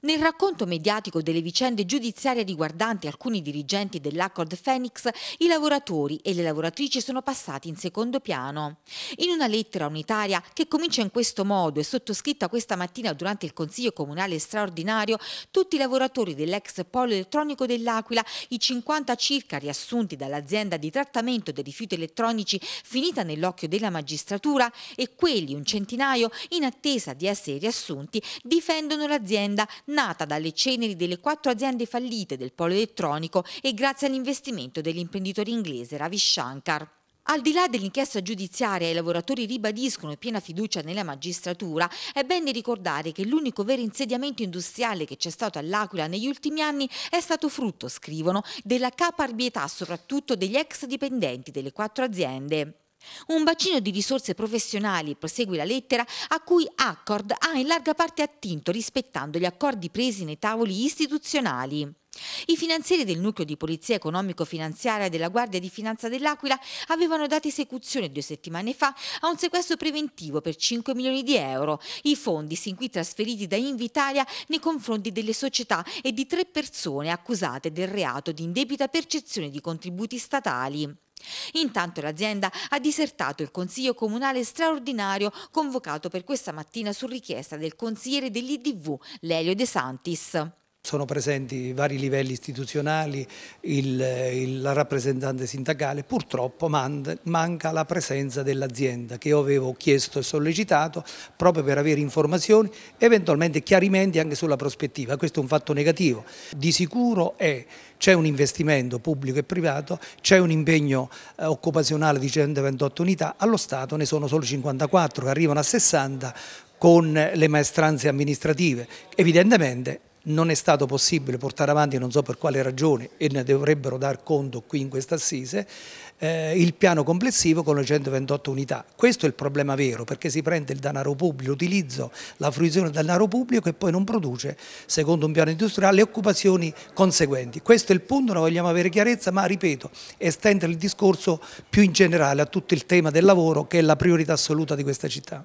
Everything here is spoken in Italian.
Nel racconto mediatico delle vicende giudiziarie riguardanti alcuni dirigenti dell'Accord Phoenix, i lavoratori e le lavoratrici sono passati in secondo piano. In una lettera unitaria che comincia in questo modo e sottoscritta questa mattina durante il Consiglio Comunale straordinario, tutti i lavoratori dell'ex polo elettronico dell'Aquila, i 50 circa riassunti dall'azienda di trattamento dei rifiuti elettronici finita nell'occhio della magistratura e quelli, un centinaio, in attesa di essere riassunti, difendono l'azienda nata dalle ceneri delle quattro aziende fallite del polo elettronico e grazie all'investimento dell'imprenditore inglese Ravi Shankar. Al di là dell'inchiesta giudiziaria, i lavoratori ribadiscono piena fiducia nella magistratura. È bene ricordare che l'unico vero insediamento industriale che c'è stato all'Aquila negli ultimi anni è stato frutto, scrivono, della caparbietà soprattutto degli ex dipendenti delle quattro aziende. Un bacino di risorse professionali, prosegue la lettera, a cui Accord ha in larga parte attinto rispettando gli accordi presi nei tavoli istituzionali. I finanzieri del nucleo di polizia economico-finanziaria della Guardia di Finanza dell'Aquila avevano dato esecuzione due settimane fa a un sequestro preventivo per 5 milioni di euro. I fondi sin qui trasferiti da Invitalia nei confronti delle società e di tre persone accusate del reato di indebita percezione di contributi statali. Intanto l'azienda ha disertato il consiglio comunale straordinario convocato per questa mattina su richiesta del consigliere dell'IDV Lelio De Santis. Sono presenti vari livelli istituzionali, il, il, la rappresentante sindacale, purtroppo man, manca la presenza dell'azienda che io avevo chiesto e sollecitato proprio per avere informazioni, eventualmente chiarimenti anche sulla prospettiva. Questo è un fatto negativo. Di sicuro c'è un investimento pubblico e privato, c'è un impegno eh, occupazionale di 128 unità, allo Stato ne sono solo 54 che arrivano a 60 con le maestranze amministrative. Evidentemente non è stato possibile portare avanti, non so per quale ragione, e ne dovrebbero dar conto qui in questa assise, eh, il piano complessivo con le 128 unità. Questo è il problema vero, perché si prende il denaro pubblico, l'utilizzo, la fruizione del denaro pubblico e poi non produce, secondo un piano industriale, le occupazioni conseguenti. Questo è il punto, noi vogliamo avere chiarezza, ma ripeto, estendere il discorso più in generale a tutto il tema del lavoro, che è la priorità assoluta di questa città.